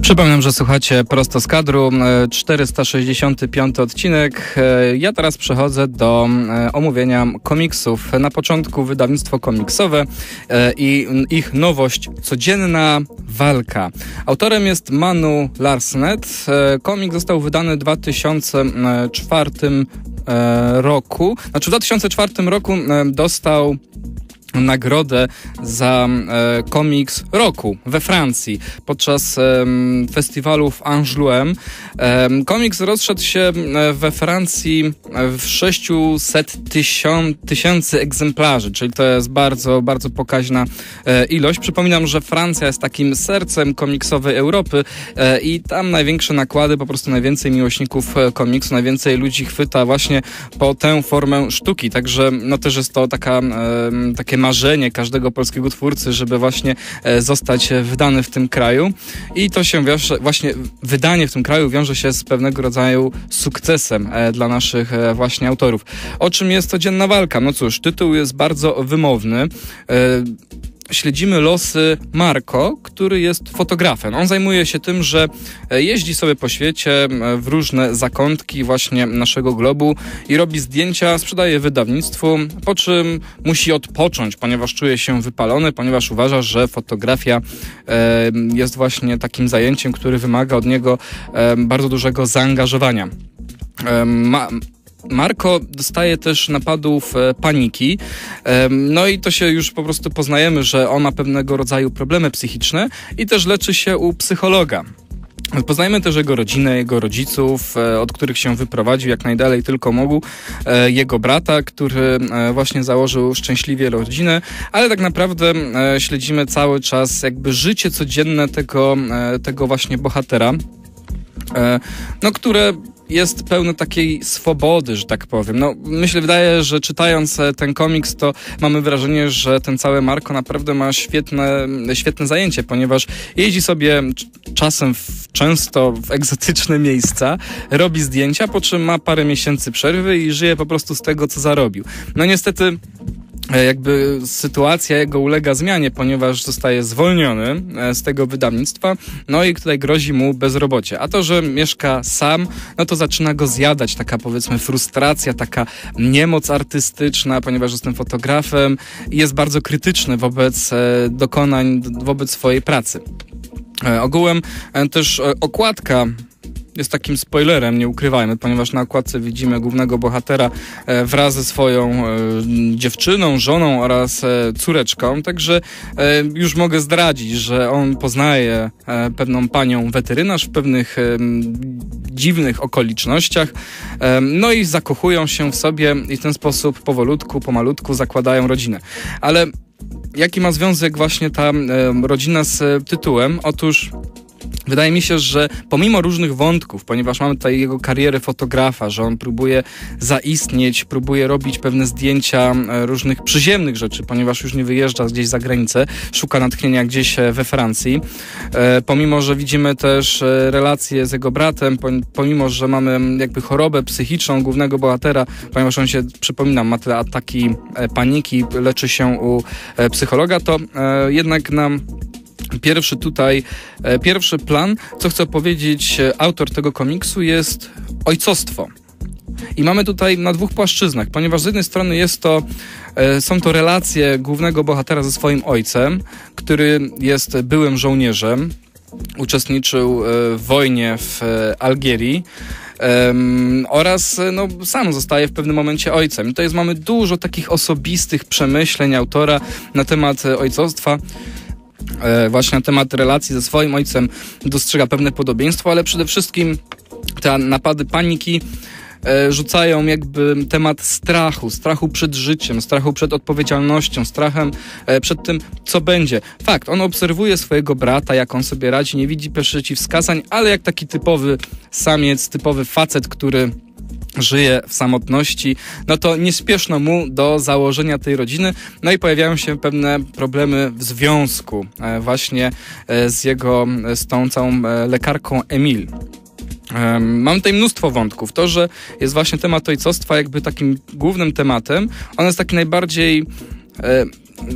Przypominam, że słuchacie prosto z kadru, e, 465 odcinek. E, Ja teraz przechodzę do e, omówienia komiksów. Na początku wydawnictwo komiksowe e, i ich nowość Codzienna walka. Autorem jest Manu Larsnet. E, Komik został wydany w 2004 e, roku. Znaczy w 2004 roku e, dostał nagrodę za e, komiks roku we Francji podczas e, festiwalu w Angoulême. E, komiks rozszedł się e, we Francji w 600 tysią- tysięcy egzemplarzy, czyli to jest bardzo, bardzo pokaźna e, ilość. Przypominam, że Francja jest takim sercem komiksowej Europy e, i tam największe nakłady, po prostu najwięcej miłośników e, komiksu, najwięcej ludzi chwyta właśnie po tę formę sztuki. Także no też jest to taka, takie marzenie każdego polskiego twórcy, żeby właśnie e, zostać e, wydany w tym kraju. I to się wiąże, właśnie wydanie w tym kraju wiąże się z pewnego rodzaju sukcesem e, dla naszych właśnie autorów. O czym jest codzienna walka? No cóż, tytuł jest bardzo wymowny. Śledzimy losy Marco, który jest fotografem. On zajmuje się tym, że e, jeździ sobie po świecie w różne zakątki właśnie naszego globu i robi zdjęcia, sprzedaje wydawnictwu, po czym musi odpocząć, ponieważ czuje się wypalony, ponieważ uważa, że fotografia e, jest właśnie takim zajęciem, który wymaga od niego e, bardzo dużego zaangażowania. Ma, Marko dostaje też napadów e, paniki. No i to się już po prostu poznajemy, że on ma pewnego rodzaju problemy psychiczne i też leczy się u psychologa. Poznajmy też jego rodzinę, jego rodziców, e, od których się wyprowadził jak najdalej tylko mógł, e, jego brata, który właśnie założył szczęśliwie rodzinę, ale tak naprawdę śledzimy cały czas jakby życie codzienne tego, tego właśnie bohatera, no które jest pełne takiej swobody, że tak powiem. No, myślę, wydaje, że czytając e, ten komiks, to mamy wrażenie, że ten cały Marko naprawdę ma świetne, świetne zajęcie, ponieważ jeździ sobie cz- czasem w, często w egzotyczne miejsca, robi zdjęcia, po czym ma parę miesięcy przerwy i żyje po prostu z tego, co zarobił. No niestety jakby sytuacja jego ulega zmianie, ponieważ zostaje zwolniony e, z tego wydawnictwa, no i tutaj grozi mu bezrobocie. A to, że mieszka sam, no to zaczyna go zjadać taka powiedzmy frustracja, taka niemoc artystyczna, ponieważ jestem fotografem i jest bardzo krytyczny wobec e, dokonań, wobec swojej pracy. E, Ogółem e, też e, okładka jest takim spoilerem, nie ukrywajmy, ponieważ na okładce widzimy głównego bohatera e, wraz ze swoją e, dziewczyną, żoną oraz e, córeczką, także już mogę zdradzić, że on poznaje pewną panią weterynarz w pewnych dziwnych okolicznościach, no i zakochują się w sobie i w ten sposób powolutku, pomalutku zakładają rodzinę. Ale jaki ma związek właśnie ta rodzina z tytułem? Otóż Wydaje mi się, że pomimo różnych wątków, ponieważ mamy tutaj jego karierę fotografa, że on próbuje zaistnieć, próbuje robić pewne zdjęcia e, różnych przyziemnych rzeczy, ponieważ już nie wyjeżdża gdzieś za granicę, szuka natchnienia gdzieś e, we Francji. E, pomimo, że widzimy też relacje z jego bratem, pom- pomimo, że mamy mm, jakby chorobę psychiczną głównego bohatera, ponieważ on się, przypominam, ma te ataki paniki, leczy się u psychologa, to jednak nam Pierwszy tutaj, e, pierwszy plan, co chce powiedzieć e, autor tego komiksu, jest ojcostwo. I mamy tutaj na dwóch płaszczyznach, ponieważ z jednej strony jest to, e, są to relacje głównego bohatera ze swoim ojcem, który jest byłym żołnierzem, uczestniczył w wojnie w Algierii. Em, oraz no, sam zostaje w pewnym momencie ojcem. I to jest, mamy dużo takich osobistych przemyśleń autora na temat ojcostwa właśnie na temat relacji ze swoim ojcem dostrzega pewne podobieństwo, ale przede wszystkim te napady paniki e, rzucają jakby temat strachu, strachu przed życiem, strachu przed odpowiedzialnością, strachem e, przed tym, co będzie. Fakt, on obserwuje swojego brata, jak on sobie radzi, nie widzi przeciwwskazań, ale jak taki typowy samiec, typowy facet, który żyje w samotności, no to nie spieszno mu do założenia tej rodziny, no i pojawiają się pewne problemy w związku e, właśnie e, z jego, e, z tą całą lekarką Emil. Em, Mam tutaj mnóstwo wątków. To, że jest właśnie temat ojcostwa jakby takim głównym tematem, on jest taki najbardziej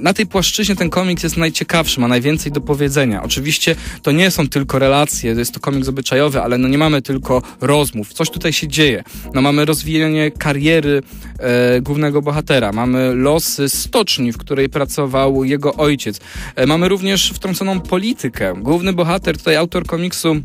na tej płaszczyźnie ten komiks jest najciekawszy, ma najwięcej do powiedzenia. Oczywiście to nie są tylko relacje, jest to komiks obyczajowy, ale no nie mamy tylko rozmów. Coś tutaj się dzieje. No mamy rozwijanie kariery e, głównego bohatera, mamy losy stoczni, w której pracował jego ojciec. E, mamy również wtrąconą politykę. Główny bohater, tutaj autor komiksu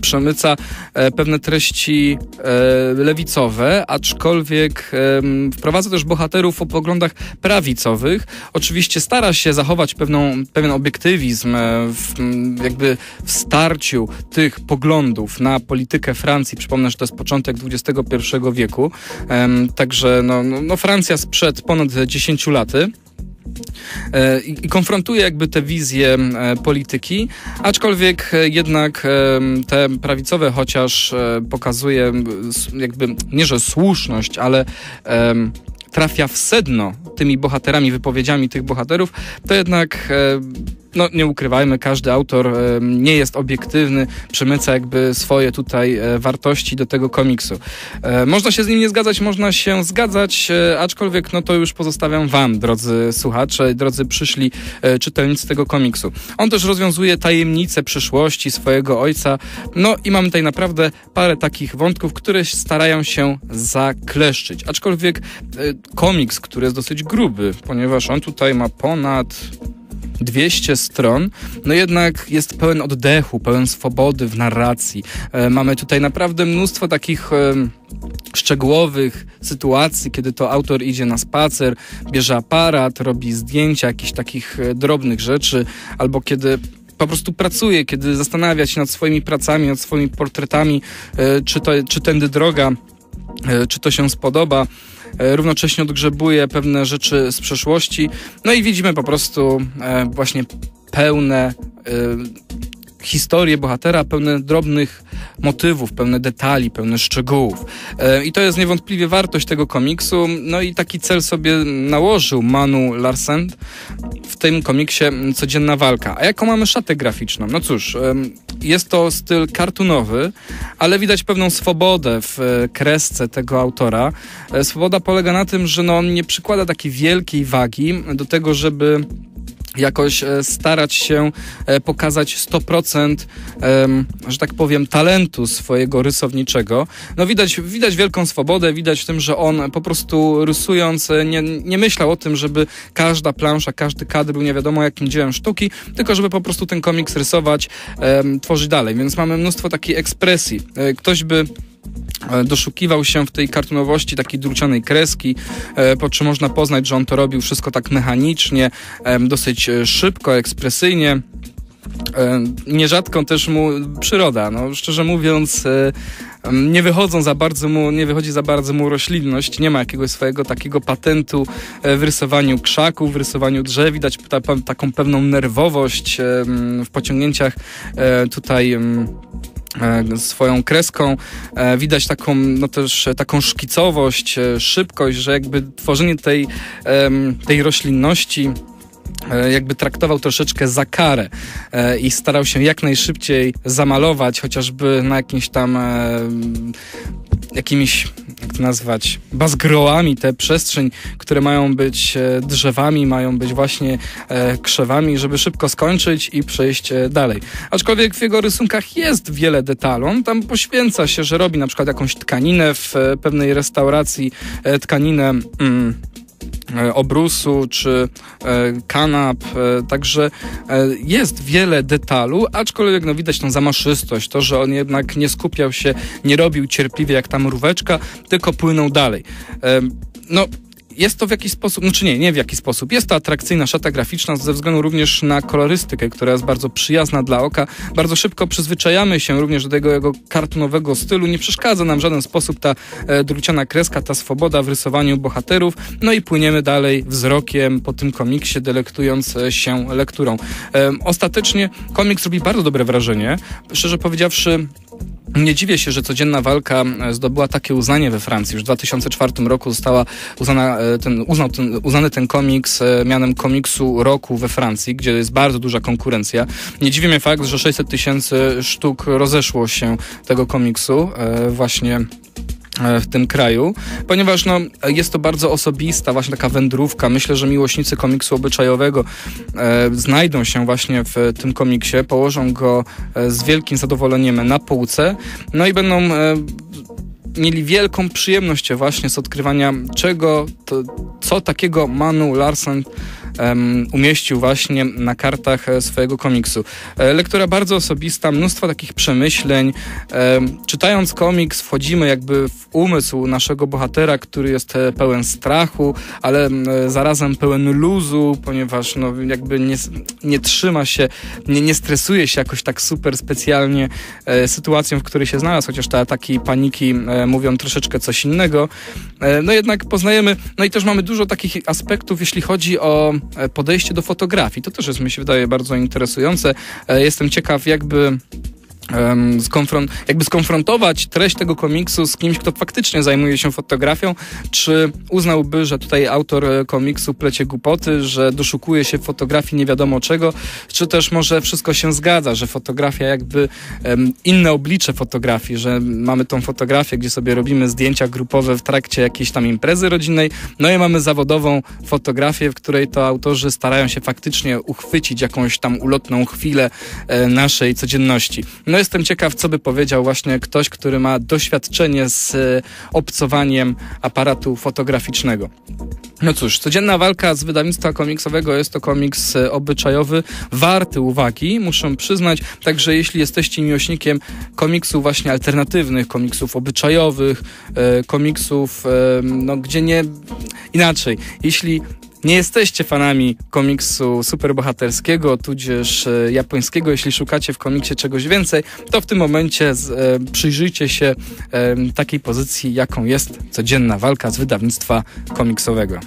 przemyca e, pewne treści e, lewicowe, aczkolwiek wprowadza też bohaterów o poglądach prawicowych. Oczywiście stara się zachować pewną, pewien obiektywizm e, w, jakby w starciu tych poglądów na politykę Francji. Przypomnę, że to jest początek XXI wieku, także no, no, no Francja sprzed ponad 10 laty. E, i konfrontuje jakby te wizje e, polityki, aczkolwiek e, jednak te prawicowe chociaż pokazuje jakby nie że słuszność, ale trafia w sedno tymi bohaterami, wypowiedziami tych bohaterów, to jednak no nie ukrywajmy, każdy autor nie jest obiektywny, przemyca jakby swoje tutaj e, wartości do tego komiksu. E, można się z nim nie zgadzać, można się zgadzać, e, aczkolwiek no to już pozostawiam wam, drodzy słuchacze, drodzy przyszli czytelnicy tego komiksu. On też rozwiązuje tajemnice przyszłości swojego ojca, no i mamy tutaj naprawdę parę takich wątków, które starają się zakleszczyć. Aczkolwiek komiks, który jest dosyć gruby, ponieważ on tutaj ma ponad 200 stron, no jednak jest pełen oddechu, pełen swobody w narracji. E, mamy tutaj naprawdę mnóstwo takich e, szczegółowych sytuacji, kiedy to autor idzie na spacer, bierze aparat, robi zdjęcia jakichś takich e, drobnych rzeczy, albo kiedy po prostu pracuje, kiedy zastanawia się nad swoimi pracami, nad swoimi portretami, czy, to, czy tędy droga, czy to się spodoba. E, równocześnie odgrzebuje pewne rzeczy z przeszłości. No i widzimy po prostu e, właśnie pełne e, historie bohatera, pełne drobnych motywów, pełne detali, pełne szczegółów. I to jest niewątpliwie wartość tego komiksu. No i taki cel sobie nałożył Manu Larsen w tym komiksie Codzienna Walka. A jaką mamy szatę graficzną? No cóż, jest to styl kartunowy, ale widać pewną swobodę w e, kresce tego autora. E, swoboda polega na tym, że no on nie przykłada takiej wielkiej wagi do tego, żeby jakoś e, starać się pokazać 100%, że tak powiem, talentu swojego rysowniczego. No widać, widać wielką swobodę, widać w tym, że on po prostu rysując nie, nie myślał o tym, żeby każda plansza, każdy kadr był nie wiadomo jakim dziełem sztuki, tylko żeby po prostu ten komiks rysować, tworzyć dalej. Więc mamy mnóstwo takiej ekspresji. E, ktoś by e, doszukiwał się w tej kartonowości takiej drucianej kreski, e, po czym można poznać, że on to robił wszystko tak mechanicznie, dosyć szybko, ekspresyjnie. Nierzadko też mu przyroda, no szczerze mówiąc, nie wychodzą za bardzo mu, nie wychodzi za bardzo mu roślinność, nie ma jakiegoś swojego takiego patentu w rysowaniu krzaków, w rysowaniu drzew, widać ta, taką pewną nerwowość w pociągnięciach tutaj E, swoją kreską. E, widać taką, no też taką szkicowość, e, szybkość, że jakby tworzenie tej, tej roślinności jakby traktował troszeczkę za karę i starał się jak najszybciej zamalować, chociażby na jakimś tam jakimiś, nazwać, bazgrołami, te przestrzeń, które mają być e, drzewami, mają być właśnie e, krzewami, żeby szybko skończyć i przejść e, dalej. Aczkolwiek w jego rysunkach jest wiele detalu. On tam poświęca się, że robi na przykład jakąś tkaninę w pewnej restauracji, tkaninę... Mm, obrusu czy e, kanap, e, także jest wiele detalu, aczkolwiek no, widać tą zamaszystość, to, że on jednak nie skupiał się, nie robił cierpliwie jak ta mróweczka, tylko płynął dalej. No, jest to w jakiś sposób, znaczy nie, nie w jaki sposób. Jest to atrakcyjna szata graficzna ze względu również na kolorystykę, która jest bardzo przyjazna dla oka. Bardzo szybko przyzwyczajamy się również do tego jego kartonowego stylu. Nie przeszkadza nam w żaden sposób ta e, druciana kreska, ta swoboda w rysowaniu bohaterów. No i płyniemy dalej wzrokiem po tym komiksie, delektując e, się lekturą. E, ostatecznie komiks robi bardzo dobre wrażenie. Szczerze powiedziawszy, nie dziwię się, że codzienna walka e, zdobyła takie uznanie we Francji. Już w 2004 roku została uznana, e, ten, uznał ten, uznany ten komiks e, mianem komiksu roku we Francji, gdzie jest bardzo duża konkurencja. Nie dziwi mnie fakt, że 600 tysięcy sztuk rozeszło się tego komiksu właśnie w tym kraju, ponieważ no, jest to bardzo osobista, właśnie taka wędrówka. Myślę, że miłośnicy komiksu obyczajowego e, znajdą się właśnie w tym komiksie, położą go e, z wielkim zadowoleniem na półce, no i będą e, mieli wielką przyjemność właśnie z odkrywania czego, to, co takiego Manu Larsen um, umieścił właśnie na kartach e, swojego komiksu. E, lektura bardzo osobista, mnóstwo takich przemyśleń. E, czytając komiks wchodzimy jakby w umysł naszego bohatera, który jest e, pełen strachu, ale e, zarazem pełen luzu, ponieważ no, jakby nie, nie trzyma się, nie, nie stresuje się jakoś tak super specjalnie e, sytuacją, w której się znalazł, chociaż te ataki paniki mówią troszeczkę coś innego. no jednak poznajemy, no i też mamy dużo takich aspektów, jeśli chodzi o E, podejście do fotografii. To też jest, mi się wydaje, bardzo interesujące. E, jestem ciekaw, jakby jakby skonfrontować treść tego komiksu z kimś, kto faktycznie zajmuje się fotografią, czy uznałby, że tutaj autor e, komiksu plecie głupoty, że doszukuje się fotografii nie wiadomo czego, czy też może wszystko się zgadza, że fotografia jakby inne oblicze fotografii, że mamy tą fotografię, gdzie sobie robimy zdjęcia grupowe w trakcie jakiejś tam imprezy rodzinnej, no i mamy zawodową fotografię, w której to autorzy starają się faktycznie uchwycić jakąś tam ulotną chwilę e, naszej codzienności. No jestem ciekaw, co by powiedział właśnie ktoś, który ma doświadczenie z e, obcowaniem aparatu fotograficznego. No cóż, codzienna walka z wydawnictwa komiksowego jest to komiks e, obyczajowy, warty uwagi, muszę przyznać. Także jeśli jesteście miłośnikiem komiksów właśnie alternatywnych, komiksów obyczajowych, e, komiksów, no gdzie nie inaczej, jeśli nie jesteście fanami komiksu superbohaterskiego, tudzież e, japońskiego, jeśli szukacie w komiksie czegoś więcej, to w tym momencie z, e, przyjrzyjcie się e, takiej pozycji, jaką jest codzienna walka z wydawnictwa komiksowego.